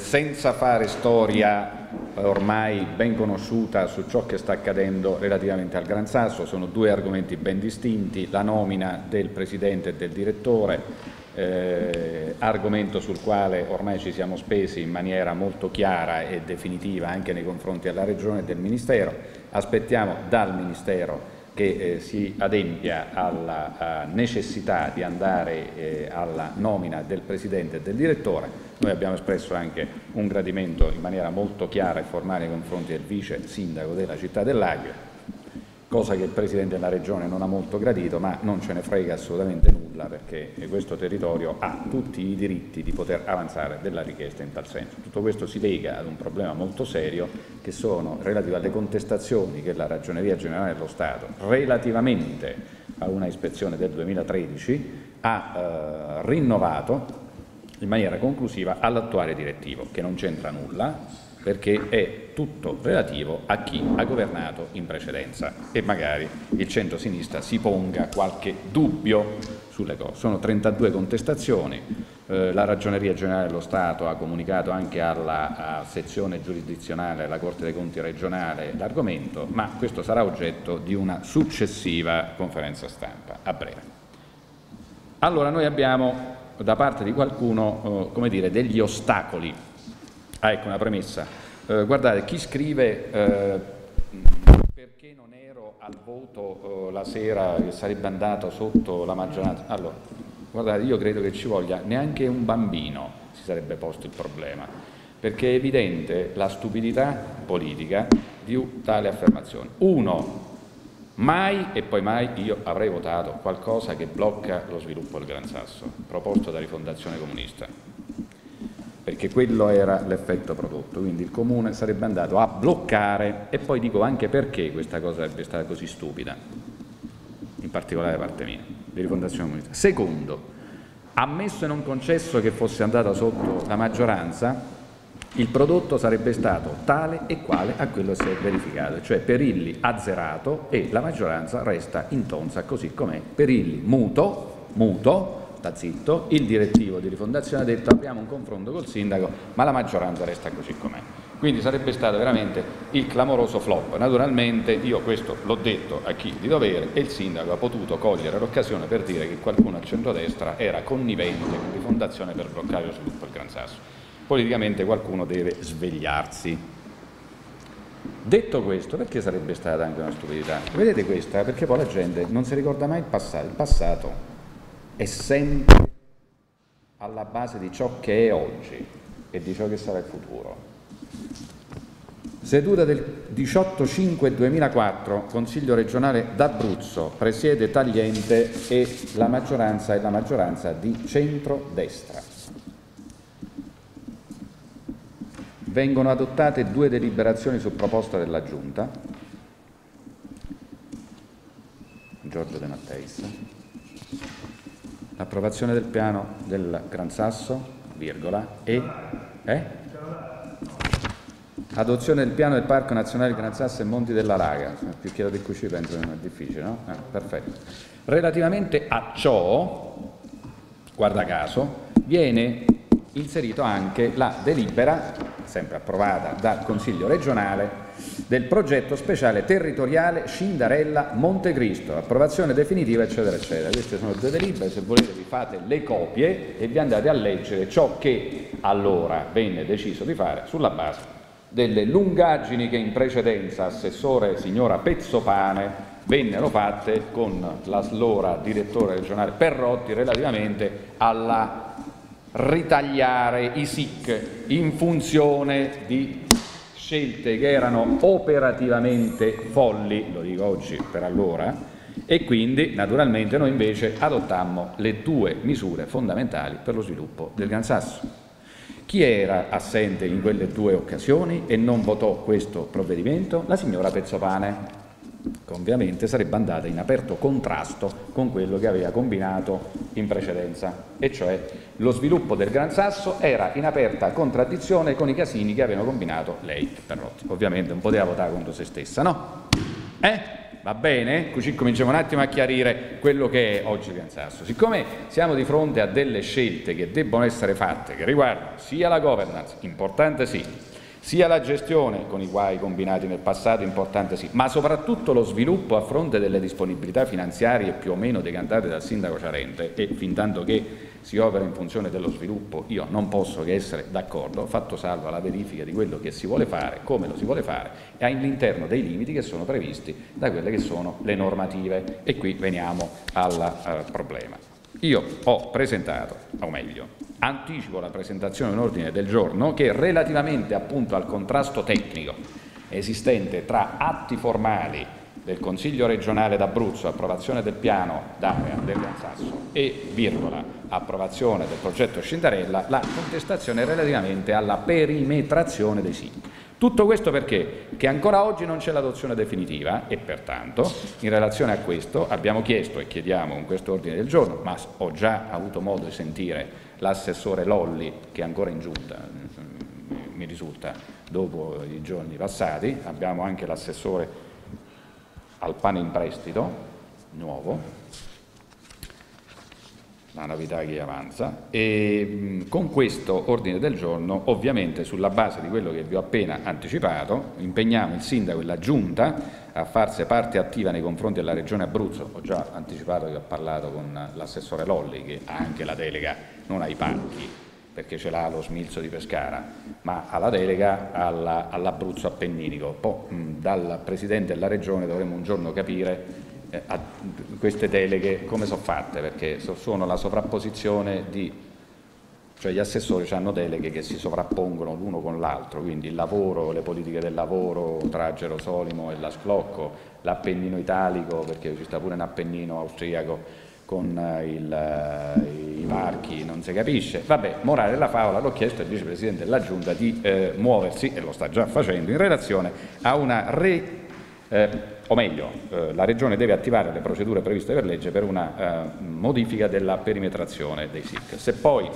senza fare storia ormai ben conosciuta su ciò che sta accadendo relativamente al Gran Sasso, sono due argomenti ben distinti, la nomina del Presidente e del Direttore, eh, argomento sul quale ormai ci siamo spesi in maniera molto chiara e definitiva anche nei confronti della Regione e del Ministero. Aspettiamo dal Ministero che eh, si adempia alla necessità di andare eh, alla nomina del Presidente e del Direttore. Noi abbiamo espresso anche un gradimento in maniera molto chiara e formale nei confronti del Vice Sindaco della città dell'Aquila, cosa che il Presidente della Regione non ha molto gradito, ma non ce ne frega assolutamente nulla perché questo territorio ha tutti i diritti di poter avanzare della richiesta in tal senso. Tutto questo si lega ad un problema molto serio che sono relativo alle contestazioni che la Ragioneria Generale dello Stato relativamente a una ispezione del 2013 ha eh, rinnovato in maniera conclusiva all'attuale direttivo, che non c'entra nulla perché è tutto relativo a chi ha governato in precedenza e magari il centro-sinistra si ponga qualche dubbio sulle cose. Sono 32 contestazioni, eh, la Ragioneria Generale dello Stato ha comunicato anche alla sezione giurisdizionale della Corte dei Conti regionale l'argomento, ma questo sarà oggetto di una successiva conferenza stampa a breve. Allora noi abbiamo da parte di qualcuno eh, dire, degli ostacoli. Ah, ecco una premessa. Eh, guardate, chi scrive eh, perché non ero al voto eh, la sera che sarebbe andato sotto la maggioranza. Allora, guardate, io credo che ci voglia neanche un bambino si sarebbe posto il problema, perché è evidente la stupidità politica di tale affermazione. Uno, Mai e poi mai io avrei votato qualcosa che blocca lo sviluppo del Gran Sasso, proposto da Rifondazione Comunista, perché quello era l'effetto prodotto, quindi il Comune sarebbe andato a bloccare e poi dico anche perché questa cosa sarebbe stata così stupida, in particolare da parte mia, di Rifondazione Comunista. Secondo, ammesso e non concesso che fosse andata sotto la maggioranza, il prodotto sarebbe stato tale e quale a quello si è verificato, cioè Perilli azzerato e la maggioranza resta in tonza così com'è. Perilli muto, muto, sta zitto, il direttivo di rifondazione ha detto abbiamo un confronto col sindaco, ma la maggioranza resta così com'è. Quindi sarebbe stato veramente il clamoroso flop. Naturalmente io questo l'ho detto a chi di dovere e il sindaco ha potuto cogliere l'occasione per dire che qualcuno a centrodestra era connivente con rifondazione per bloccare lo sviluppo del Gran Sasso politicamente qualcuno deve svegliarsi. Detto questo, perché sarebbe stata anche una stupidità? Vedete questa? Perché poi la gente non si ricorda mai il passato. Il passato è sempre alla base di ciò che è oggi e di ciò che sarà il futuro. Seduta del 18-5-2004, Consiglio regionale d'Abruzzo, presiede Tagliente e la maggioranza è la maggioranza di centro-destra. Vengono adottate due deliberazioni su proposta della Giunta. Giorgio De Matteis. L'approvazione del piano del Gran Sasso, virgola, e... Eh? Adozione del piano del Parco Nazionale Gran Sasso e Monti della Laga. Più chiedo di cui ci penso non è difficile, no? Ah, perfetto. Relativamente a ciò, guarda caso, viene inserito anche la delibera sempre approvata dal Consiglio regionale, del progetto speciale territoriale Scindarella Montecristo, approvazione definitiva eccetera eccetera. Queste sono due delibere, se volete vi fate le copie e vi andate a leggere ciò che allora venne deciso di fare sulla base delle lungaggini che in precedenza assessore signora Pezzopane vennero fatte con l'allora direttore regionale Perrotti relativamente alla ritagliare i SIC in funzione di scelte che erano operativamente folli, lo dico oggi per allora, e quindi naturalmente noi invece adottammo le due misure fondamentali per lo sviluppo del Gran Sasso. Chi era assente in quelle due occasioni e non votò questo provvedimento? La signora Pezzopane, ovviamente sarebbe andata in aperto contrasto con quello che aveva combinato in precedenza, e cioè lo sviluppo del Gran Sasso era in aperta contraddizione con i casini che avevano combinato lei e Perrotti. Ovviamente non poteva votare contro se stessa, no? Eh? Va bene? Così cominciamo un attimo a chiarire quello che è oggi Gran Sasso. Siccome siamo di fronte a delle scelte che debbono essere fatte, che riguardano sia la governance, importante sì, sia la gestione con i guai combinati nel passato, importante sì, ma soprattutto lo sviluppo a fronte delle disponibilità finanziarie più o meno decantate dal sindaco Ciarente e fin tanto che si opera in funzione dello sviluppo, io non posso che essere d'accordo, fatto salva la verifica di quello che si vuole fare, come lo si vuole fare e all'interno dei limiti che sono previsti da quelle che sono le normative e qui veniamo al uh, problema. Io ho presentato, o meglio, anticipo la presentazione di un ordine del giorno che relativamente appunto al contrasto tecnico esistente tra atti formali del Consiglio regionale d'Abruzzo, approvazione del piano d'area del Gran Sasso e, virgola, approvazione del progetto Scindarella, la contestazione relativamente alla perimetrazione dei siti. Tutto questo perché? Che ancora oggi non c'è l'adozione definitiva e pertanto in relazione a questo abbiamo chiesto e chiediamo con questo ordine del giorno, ma ho già avuto modo di sentire l'assessore Lolli che è ancora in giunta, mi risulta, dopo i giorni passati, abbiamo anche l'assessore al pane in prestito, nuovo, la novità che avanza e con questo ordine del giorno ovviamente sulla base di quello che vi ho appena anticipato impegniamo il Sindaco e la Giunta a farsi parte attiva nei confronti della Regione Abruzzo, ho già anticipato che ho parlato con l'assessore Lolli che ha anche la delega non ai parchi perché ce l'ha lo smilzo di Pescara, ma ha la delega all'Abruzzo appenninico. Poi dal Presidente della Regione dovremo un giorno capire eh, queste deleghe come sono fatte, perché sono la sovrapposizione di cioè gli assessori hanno deleghe che si sovrappongono l'uno con l'altro, quindi il lavoro, le politiche del lavoro tra Gerosolimo e la Sclocco, l'Appennino italico, perché ci sta pure un Appennino austriaco con eh, il, eh, i parchi, non si capisce. Vabbè, morale della favola, l'ho chiesto al vicepresidente della Giunta di eh, muoversi, e lo sta già facendo, in relazione a una re eh, o meglio, eh, la Regione deve attivare le procedure previste per legge per una eh, modifica della perimetrazione dei SIC. Se poi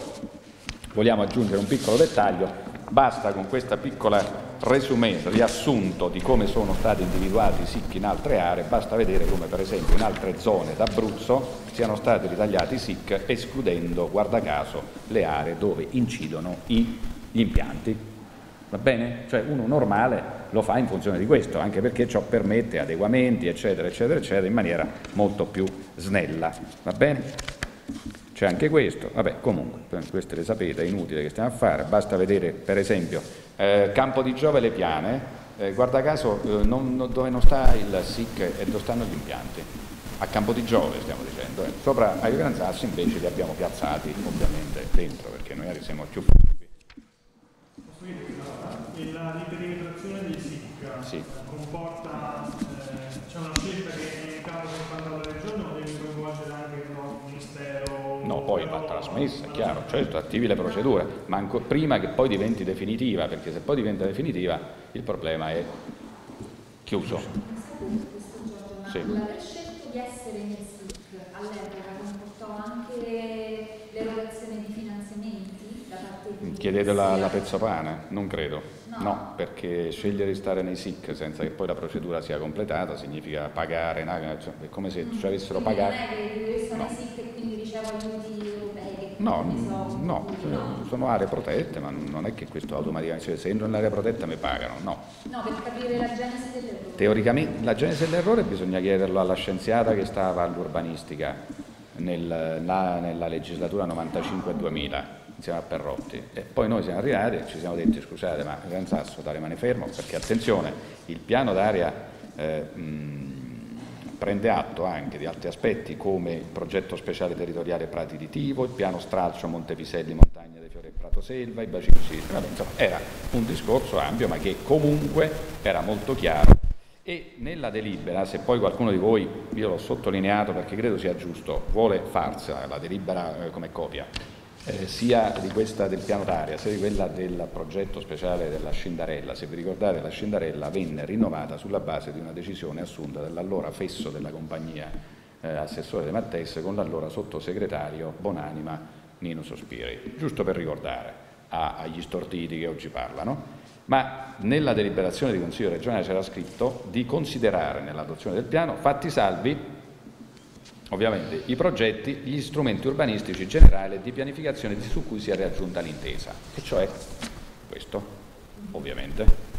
vogliamo aggiungere un piccolo dettaglio, basta con questa piccola resumé, riassunto di come sono stati individuati i SIC in altre aree, basta vedere come per esempio in altre zone d'Abruzzo siano stati ritagliati i SIC escludendo, guarda caso, le aree dove incidono gli impianti va bene? Cioè uno normale lo fa in funzione di questo, anche perché ciò permette adeguamenti, eccetera, eccetera, eccetera, in maniera molto più snella, va bene? C'è anche questo, vabbè comunque, queste le sapete, è inutile che stiamo a fare, basta vedere per esempio eh, Campo di Giove le piane, eh, guarda caso eh, non, dove non sta il SIC e dove stanno gli impianti, a Campo di Giove stiamo dicendo, eh. sopra a Granzassi invece li abbiamo piazzati ovviamente dentro perché noi siamo più e riperimetrazione dei SIC sì. comporta, eh, c'è una scelta che nel caso che fanno la regione o deve coinvolgere anche il Ministero? No, poi va trasmessa, è chiaro, certo, attivi le procedure, ma prima che poi diventi definitiva, perché se poi diventa definitiva il problema è chiuso. Sì. L'aver scelto di essere nel SIC all'epoca comportò anche l'erogazione di finanziamenti da parte di... Chiedete la, la pezzopane? Non credo. No, perché scegliere di stare nei SIC senza che poi la procedura sia completata significa pagare, cioè, è come se ci avessero pagato. Non è che sono no. SIC e quindi ricevo aiuti europei. No, so, no, no, sono aree protette, ma non è che questo automaticamente, cioè, se entro nell'area protetta mi pagano, no. No, per capire la genesi dell'errore. Teoricamente la genesi dell'errore bisogna chiederlo alla scienziata che stava all'urbanistica nel, nella legislatura 95-2000 insieme a Perrotti. E poi noi siamo arrivati e ci siamo detti scusate ma Gran Sasso da rimane fermo perché attenzione il piano d'aria eh, prende atto anche di altri aspetti come il progetto speciale territoriale Prati di Tivo, il piano stralcio Montepiselli Montagna dei Fiori e Prato Selva, i bacini sismici, insomma era un discorso ampio ma che comunque era molto chiaro. E nella delibera, se poi qualcuno di voi, io l'ho sottolineato perché credo sia giusto, vuole farsela la delibera eh, come copia, eh, sia di questa del piano d'aria sia di quella del progetto speciale della Scindarella. Se vi ricordate la Scindarella venne rinnovata sulla base di una decisione assunta dall'allora fesso della compagnia eh, assessore De Mattese con l'allora sottosegretario Bonanima Nino Sospiri, giusto per ricordare a, agli stortiti che oggi parlano. ma nella deliberazione di Consiglio regionale c'era scritto di considerare nell'adozione del piano fatti salvi ovviamente i progetti, gli strumenti urbanistici generali di pianificazione su cui si è raggiunta l'intesa, e cioè questo, ovviamente.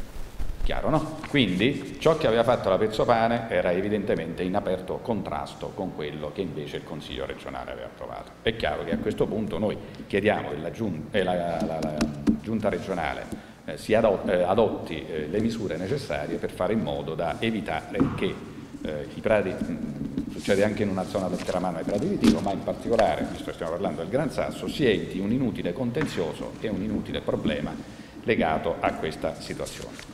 Chiaro, no? Quindi ciò che aveva fatto la Pezzopane era evidentemente in aperto contrasto con quello che invece il Consiglio regionale aveva approvato. È chiaro che a questo punto noi chiediamo che la, giunta, eh, la, la, la giunta regionale eh, si adotti, eh, adotti eh, le misure necessarie per fare in modo da evitare che eh, i prati, succede anche in una zona del Teramano di tiro, ma in particolare, visto che stiamo parlando del Gran Sasso, si eviti un inutile contenzioso e un inutile problema legato a questa situazione.